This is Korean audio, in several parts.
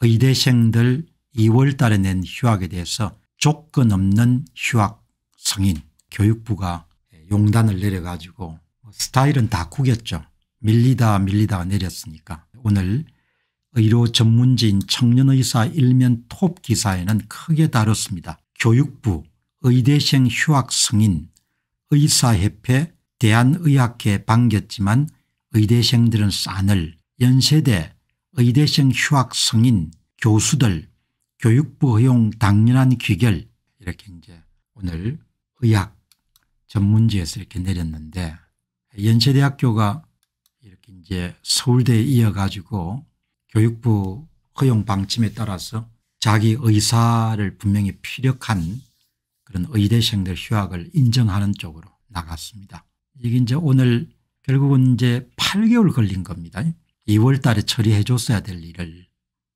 의대생들 2월 달에 낸 휴학에 대해서 조건 없는 휴학 승인 교육부가 용단을 내려가지고 스타일은 다 구겼죠. 밀리다 밀리다가 내렸으니까 오늘 의료 전문지인 청년의사 일면 톱 기사에는 크게 다뤘습니다. 교육부 의대생 휴학 승인 의사협회 대한의학회 반겼지만 의대생들은 싸늘 연세대 의대생 휴학 승인 교수들 교육부 허용 당연한 귀결 이렇게 이제 오늘 의학 전문지에서 이렇게 내렸는데 연세대학교가 이렇게 이제 서울대에 이어가지고 교육부 허용 방침에 따라서 자기 의사를 분명히 피력한 그런 의대생들 휴학을 인정하는 쪽으로 나갔습니다. 이게 이제 오늘 결국은 이제 8개월 걸린 겁니다. 2월 달에 처리해 줬어야 될 일을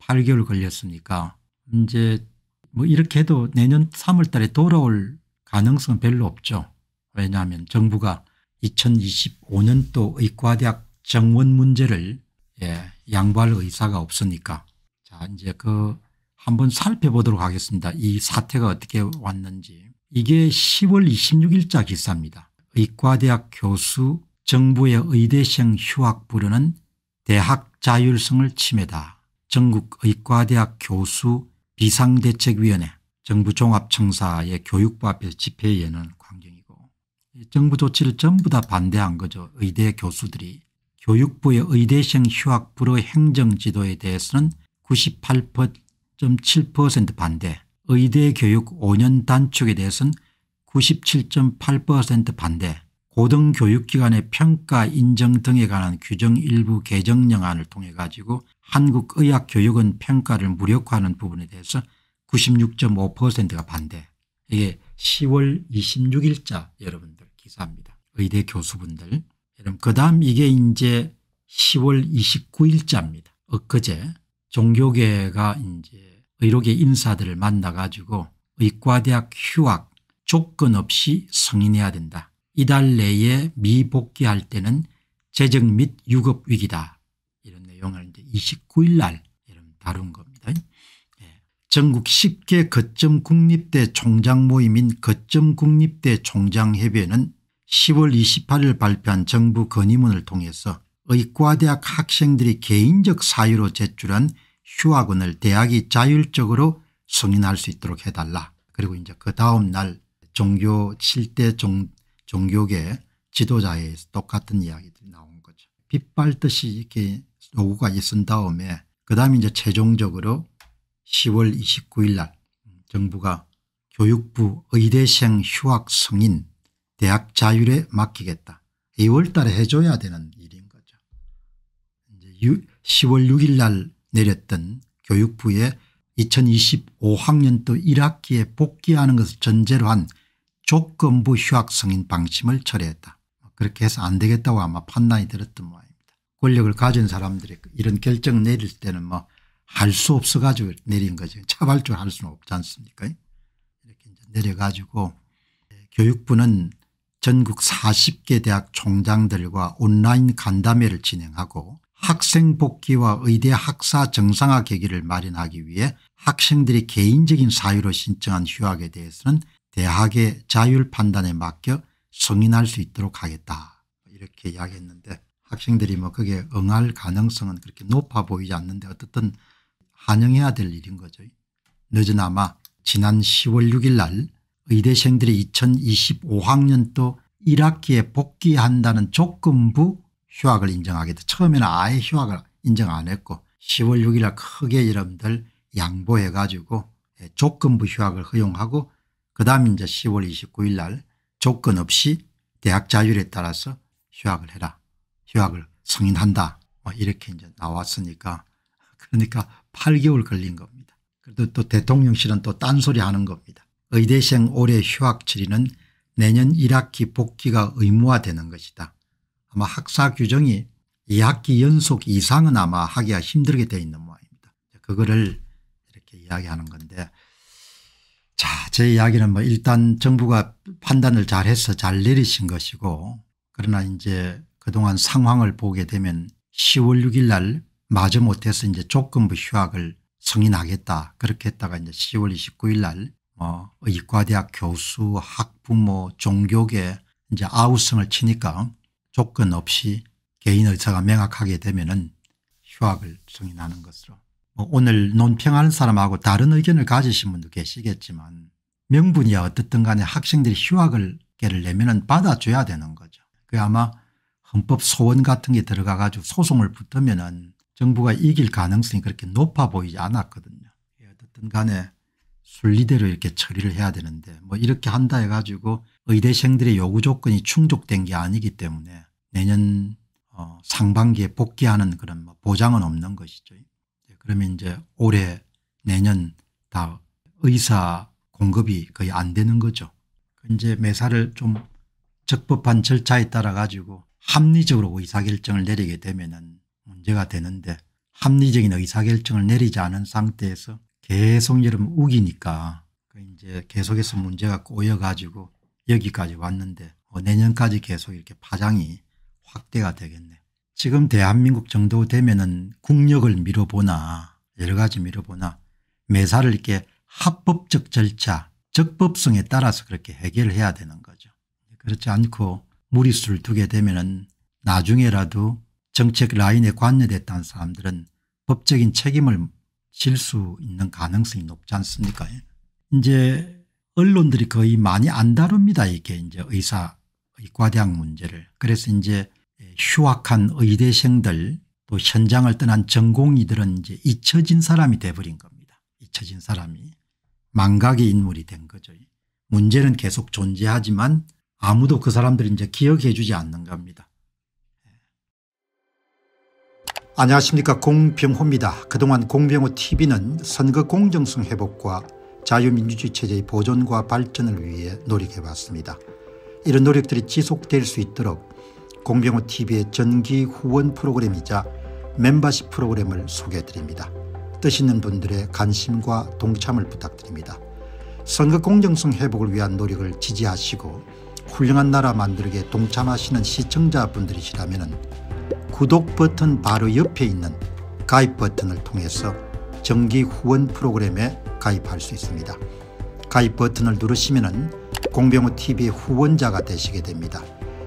8개월 걸렸으니까 이제 뭐 이렇게 해도 내년 3월 달에 돌아올 가능성은 별로 없죠. 왜냐하면 정부가 2025년도 의과대학 정원 문제를 예, 양보할 의사가 없으니까 자 이제 그 한번 살펴보도록 하겠습니다. 이 사태가 어떻게 왔는지 이게 10월 26일자 기사입니다. 의과대학 교수 정부의 의대생 휴학 부르는 대학 자율성을 침해다. 전국 의과대학 교수 비상대책위원회 정부 종합청사의 교육부 앞에서 집회에 여는 광경이고 정부 조치를 전부 다 반대한 거죠. 의대 교수들이 교육부의 의대생 휴학 불허 행정지도에 대해서는 98.7% 반대 의대 교육 5년 단축에 대해서는 97.8% 반대 고등교육기관의 평가 인정 등에 관한 규정 일부 개정령안을 통해 가지고 한국의학교육원 평가를 무력화하는 부분에 대해서 96.5%가 반대 이게 10월 26일자 여러분들 기사입니다. 의대 교수분들 여러분 그 다음 이게 이제 10월 29일자입니다. 엊그제 종교계가 이제 의료계 인사들을 만나 가지고 의과대학 휴학 조건 없이 승인해야 된다. 이달 내에 미복귀할 때는 재정 및 유급 위기다. 이런 내용을 이제 29일 날 다룬 겁니다. 예. 전국 10개 거점 국립대 총장 모임인 거점 국립대 총장협의회는 10월 28일 발표한 정부 건의문을 통해서 의과대학 학생들이 개인적 사유로 제출한 휴학원을 대학이 자율적으로 승인할 수 있도록 해달라. 그리고 이제 그 다음 날 종교 7대 종, 종교계 지도자의 똑같은 이야기들이 나온 거죠. 빗발듯이 이렇게 요구가 있은 다음에 그 다음에 이제 최종적으로 10월 29일 날 정부가 교육부 의대생 휴학 승인 대학 자율에 맡기겠다. 2월 달에 해줘야 되는 일인 거죠. 이제 10월 6일 날 내렸던 교육부의 2025학년도 1학기에 복귀하는 것을 전제로 한 조건부 휴학 승인 방침을 철회했다. 그렇게 해서 안 되겠다고 아마 판단이 들었던 모양입니다. 권력을 가진 사람들이 이런 결정 내릴 때는 뭐 할 수 없어 가지고 내린 거죠. 차발적으로 할 수는 없지 않습니까 이렇게 내려 가지고 교육부는 전국 40개 대학 총장들과 온라인 간담회를 진행하고 학생 복귀와 의대 학사 정상화 계기를 마련하기 위해 학생들이 개인적인 사유로 신청한 휴학에 대해서는 대학의 자율 판단에 맡겨 승인할 수 있도록 하겠다 이렇게 이야기했는데 학생들이 뭐 그게 응할 가능성은 그렇게 높아 보이지 않는데 어떻든 환영해야 될 일인 거죠. 늦으나마 지난 10월 6일 날 의대생들이 2025학년도 1학기에 복귀한다는 조건부 휴학을 인정하겠다. 처음에는 아예 휴학을 인정 안 했고 10월 6일 날 크게 여러분들 양보해 가지고 조건부 휴학을 허용하고 그 다음 이제 10월 29일 날 조건 없이 대학 자율에 따라서 휴학을 해라. 휴학을 승인한다. 뭐 이렇게 이제 나왔으니까 그러니까 8개월 걸린 겁니다. 그래도 또 대통령실은 또 딴소리 하는 겁니다. 의대생 올해 휴학 처리는 내년 1학기 복귀가 의무화되는 것이다. 아마 학사 규정이 2학기 연속 이상은 아마 하기가 힘들게 되어 있는 모양입니다. 그거를 이렇게 이야기하는 건데 자, 제 이야기는 뭐 일단 정부가 판단을 잘해서 잘 내리신 것이고 그러나 이제 그동안 상황을 보게 되면 10월 6일 날 마저 못해서 이제 조건부 휴학을 승인하겠다. 그렇게 했다가 이제 10월 29일 날 뭐 의과대학 교수 학부모 종교계 이제 아우성을 치니까 조건 없이 개인 의사가 명확하게 되면은 휴학을 승인하는 것으로 뭐 오늘 논평하는 사람하고 다른 의견을 가지신 분도 계시겠지만 명분이야 어떻든 간에 학생들이 휴학을 를 내면은 받아줘야 되는 거죠. 그 아마 헌법 소원 같은 게 들어가 가지고 소송을 붙으면은 정부가 이길 가능성이 그렇게 높아 보이지 않았거든요. 어떻든 간에 순리대로 이렇게 처리를 해야 되는데 뭐 이렇게 한다 해가지고 의대생들의 요구 조건이 충족된 게 아니기 때문에 내년 어 상반기에 복귀하는 그런 뭐 보장은 없는 것이죠. 그러면 이제 올해 내년 다 의사 공급이 거의 안 되는 거죠. 이제 매사를 좀 적법한 절차에 따라 가지고 합리적으로 의사결정을 내리게 되면 문제가 되는데 합리적인 의사결정을 내리지 않은 상태에서 계속 여러분 우기니까 그 이제 계속해서 문제가 꼬여 가지고 여기까지 왔는데 뭐 내년까지 계속 이렇게 파장이 확대가 되겠네. 지금 대한민국 정도 되면은 국력을 미뤄보나 여러 가지 미뤄보나 매사를 이렇게 합법적 절차 적법성에 따라서 그렇게 해결을 해야 되는 거죠. 그렇지 않고 무리수를 두게 되면은 나중에라도 정책 라인에 관여됐다는 사람들은 법적인 책임을 질 수 있는 가능성이 높지 않습니까 이제 언론들이 거의 많이 안 다룹니다. 이게 이제 의사 의과대학 문제를. 그래서 이제 휴학한 의대생들 또 현장을 떠난 전공의들은 이제 잊혀진 사람이 돼버린 겁니다. 잊혀진 사람이 망각의 인물이 된 거죠. 문제는 계속 존재하지만 아무도 그 사람들을 이제 기억해 주지 않는 겁니다. 안녕하십니까 공병호입니다. 그동안 공병호 tv는 선거 공정성 회복과 자유민주주의 체제의 보존과 발전을 위해 노력해왔습니다. 이런 노력들이 지속될 수 있도록 공병호TV의 전기 후원 프로그램이자 멤버십 프로그램을 소개해드립니다. 뜻 있는 분들의 관심과 동참을 부탁드립니다. 선거 공정성 회복을 위한 노력을 지지하시고 훌륭한 나라 만들기에 동참하시는 시청자분들이시라면 구독 버튼 바로 옆에 있는 가입 버튼을 통해서 정기 후원 프로그램에 가입할 수 있습니다. 가입 버튼을 누르시면 공병호TV의 후원자가 되시게 됩니다.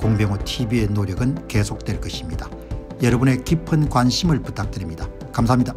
공병호 TV의 노력은 계속될 것입니다. 여러분의 깊은 관심을 부탁드립니다. 감사합니다.